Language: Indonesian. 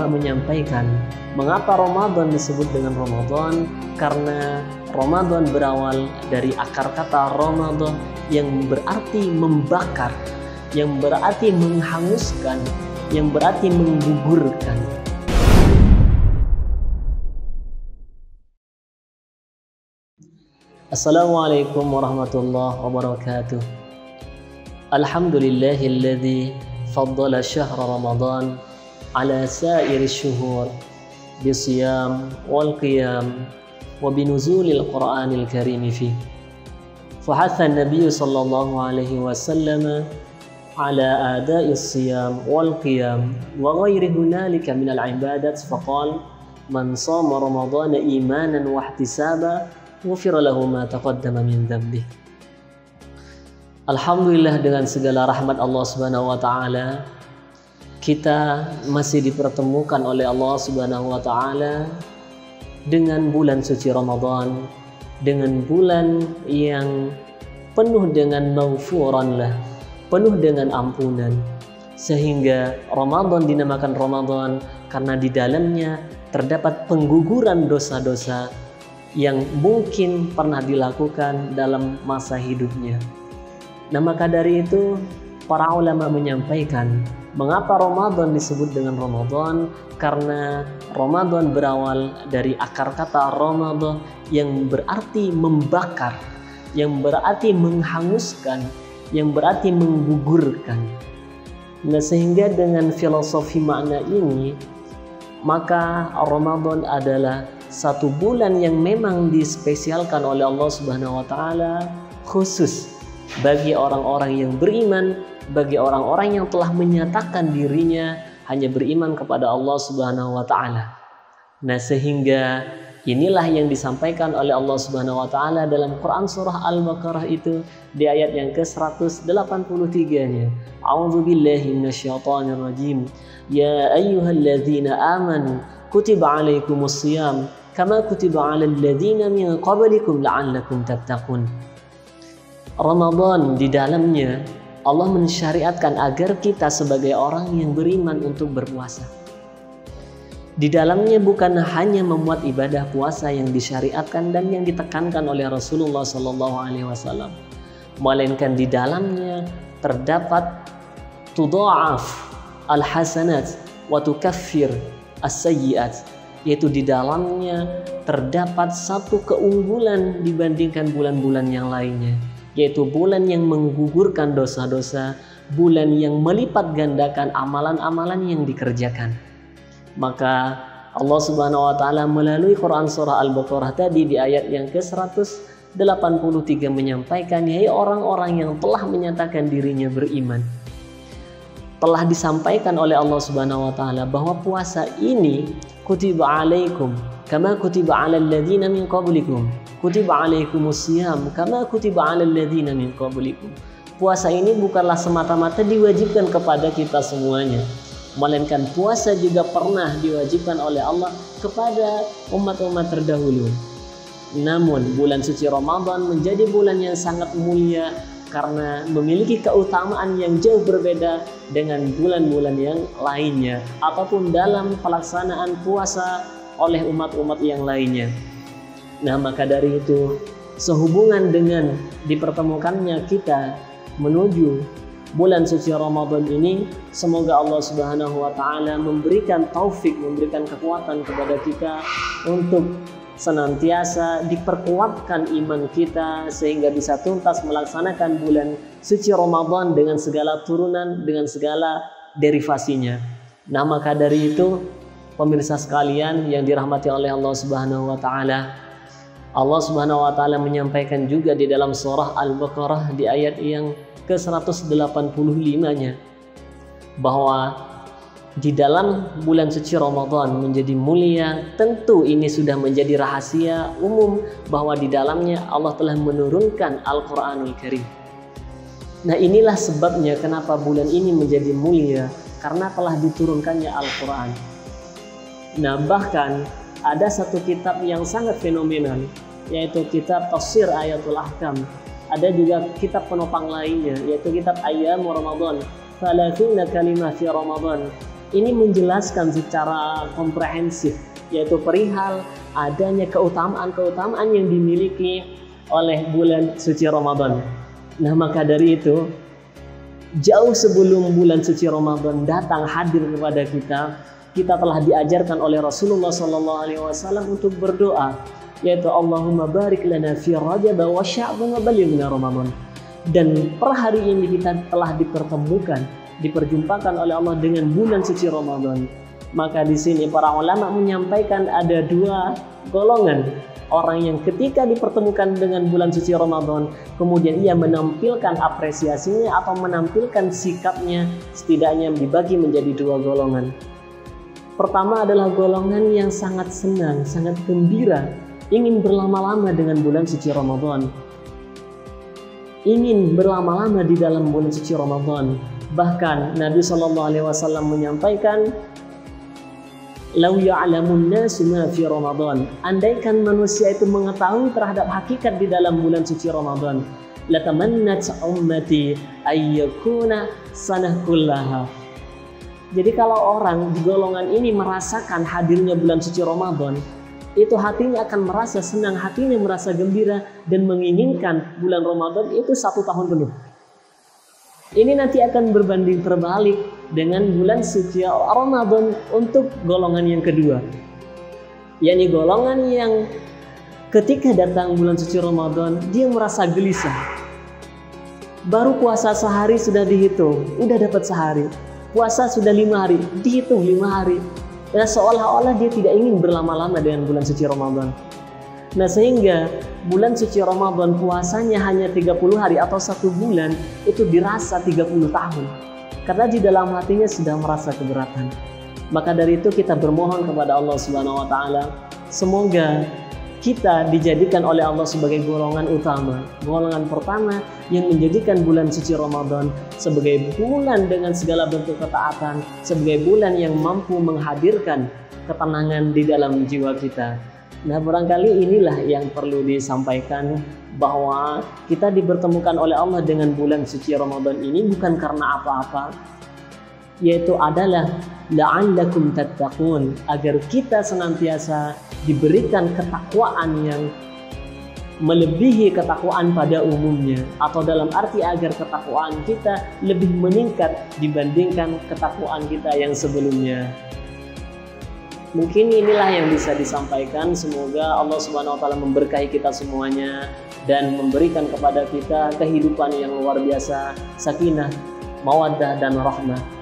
menyampaikan mengapa Ramadan disebut dengan Ramadan karena Ramadan berawal dari akar kata Ramadan yang berarti membakar, yang berarti menghanguskan, yang berarti menggugurkan. Assalamualaikum warahmatullahi wabarakatuh. Alhamdulillahilladzi faddala syahra Ramadan syuhur bisiyam wal qiyam wa binuzulil Qur'anil Karim fi. فحث النبي صلى الله عليه وسلم على أداء الصيام والقيام وغير هنالك من العبادات فقال من صام رمضان إيمانا واحتسابا غفر له ما تقدم من ذنبه Alhamdulillah dengan segala rahmat Allah Subhanahu wa taala kita masih dipertemukan oleh Allah Subhanahu wa taala dengan bulan suci Ramadan dengan bulan yang penuh dengan maufuran lah penuh dengan ampunan sehingga Ramadan dinamakan Ramadan karena di dalamnya terdapat pengguguran dosa-dosa yang mungkin pernah dilakukan dalam masa hidupnya. Nah maka dari itu para ulama menyampaikan mengapa Ramadan disebut dengan Ramadan karena Ramadan berawal dari akar kata Ramadan yang berarti membakar, yang berarti menghanguskan, yang berarti menggugurkan. Nah sehingga dengan filosofi makna ini maka Ramadan adalah satu bulan yang memang dispesialkan oleh Allah Subhanahu wa taala khusus bagi orang-orang yang beriman, bagi orang-orang yang telah menyatakan dirinya hanya beriman kepada Allah Subhanahu wa taala. Nah, sehingga inilah yang disampaikan oleh Allah Subhanahu wa taala dalam Quran surah Al-Baqarah itu di ayat yang ke-183-nya. A'udzu billahi minasyaitonir rajim. Ya ayyuhalladzina amanu kutiba alaikumus kama kutiba alal ladzina min qablikum la'allakum tattaqun. Ramadan di dalamnya Allah mensyariatkan agar kita sebagai orang yang beriman untuk berpuasa. Di dalamnya bukan hanya memuat ibadah puasa yang disyariatkan dan yang ditekankan oleh Rasulullah Sallallahu Alaihi Wasallam, melainkan di dalamnya terdapat tudha'af al-hasanat wa tukaffir as-sayyi'at yaitu di dalamnya terdapat satu keunggulan dibandingkan bulan-bulan yang lainnya yaitu bulan yang menggugurkan dosa-dosa, bulan yang melipat gandakan amalan-amalan yang dikerjakan. Maka Allah Subhanahu wa taala melalui Quran surah Al-Baqarah tadi di ayat yang ke-183 menyampaikan yaitu orang-orang yang telah menyatakan dirinya beriman telah disampaikan oleh Allah Subhanahu wa taala bahwa puasa ini kutiba alaikum kama kutiba alal ladzina min qablikum kutiba alaikumus siyam kama kutiba alal ladzina min qablikum puasa ini bukanlah semata-mata diwajibkan kepada kita semuanya melainkan puasa juga pernah diwajibkan oleh Allah kepada umat-umat terdahulu. Namun bulan suci Ramadan menjadi bulan yang sangat mulia karena memiliki keutamaan yang jauh berbeda dengan bulan-bulan yang lainnya. Ataupun dalam pelaksanaan puasa oleh umat-umat yang lainnya. Nah, maka dari itu sehubungan dengan dipertemukannya kita menuju bulan suci Ramadan ini semoga Allah Subhanahu wa taala memberikan taufik, memberikan kekuatan kepada kita untuk senantiasa diperkuatkan iman kita sehingga bisa tuntas melaksanakan bulan suci Ramadan dengan segala turunan, dengan segala derivasinya. Nah, maka dari itu pemirsa sekalian yang dirahmati oleh Allah Subhanahu wa taala, Allah Subhanahu wa taala menyampaikan juga di dalam surah Al-Baqarah di ayat yang ke-185-nya bahwa di dalam bulan suci Ramadan menjadi mulia tentu ini sudah menjadi rahasia umum bahwa di dalamnya Allah telah menurunkan Al-Quranul Karim. Nah inilah sebabnya kenapa bulan ini menjadi mulia karena telah diturunkannya Al-Quran nah bahkan ada satu kitab yang sangat fenomenal yaitu kitab Tafsir Ayatul Ahkam ada juga kitab penopang lainnya yaitu kitab Ayyam Ramadan 30 kalimah fi Ramadan ini menjelaskan secara komprehensif yaitu perihal adanya keutamaan-keutamaan yang dimiliki oleh bulan suci Ramadan. Nah, maka dari itu jauh sebelum bulan suci Ramadan datang hadir kepada kita, kita telah diajarkan oleh Rasulullah SAW untuk berdoa, yaitu Allahumma barik lana fi Rajab wa sya'ban wa Ramadan. Dan per hari ini kita telah dipertemukan, diperjumpakan oleh Allah dengan bulan suci Ramadan. Maka di sini para ulama menyampaikan ada dua golongan orang yang ketika dipertemukan dengan bulan suci Ramadan kemudian ia menampilkan apresiasinya atau menampilkan sikapnya setidaknya dibagi menjadi dua golongan pertama adalah golongan yang sangat senang sangat gembira ingin berlama-lama dengan bulan suci Ramadan ingin berlama-lama di dalam bulan suci Ramadan bahkan Nabi Shallallahu Alaihi Wasallam menyampaikan Lau ya'lamun nasu ma fi Ramadan. Andaikan manusia itu mengetahui terhadap hakikat di dalam bulan suci Ramadan, latamannat ummati ayyakuna sanah kullaha. Jadi kalau orang di golongan ini merasakan hadirnya bulan suci Ramadan, itu hatinya akan merasa senang, hatinya merasa gembira dan menginginkan bulan Ramadan itu satu tahun penuh. Ini nanti akan berbanding terbalik dengan bulan suci Ramadan untuk golongan yang kedua. yakni golongan yang ketika datang bulan suci Ramadan dia merasa gelisah. Baru puasa sehari sudah dihitung, udah dapat sehari. Puasa sudah lima hari, dihitung lima hari. Dan seolah-olah dia tidak ingin berlama-lama dengan bulan suci Ramadan. Nah sehingga bulan suci Ramadan puasanya hanya 30 hari atau satu bulan itu dirasa 30 tahun. Karena di dalam hatinya sudah merasa keberatan. Maka dari itu kita bermohon kepada Allah Subhanahu wa taala semoga kita dijadikan oleh Allah sebagai golongan utama, golongan pertama yang menjadikan bulan suci Ramadan sebagai bulan dengan segala bentuk ketaatan, sebagai bulan yang mampu menghadirkan ketenangan di dalam jiwa kita. Nah, barangkali inilah yang perlu disampaikan bahwa kita dipertemukan oleh Allah dengan bulan suci Ramadan ini bukan karena apa-apa, yaitu adalah la'allakum tattaqun agar kita senantiasa diberikan ketakwaan yang melebihi ketakwaan pada umumnya atau dalam arti agar ketakwaan kita lebih meningkat dibandingkan ketakwaan kita yang sebelumnya. Mungkin inilah yang bisa disampaikan. Semoga Allah Subhanahu wa taala memberkahi kita semuanya dan memberikan kepada kita kehidupan yang luar biasa, sakinah, mawaddah dan rahmah.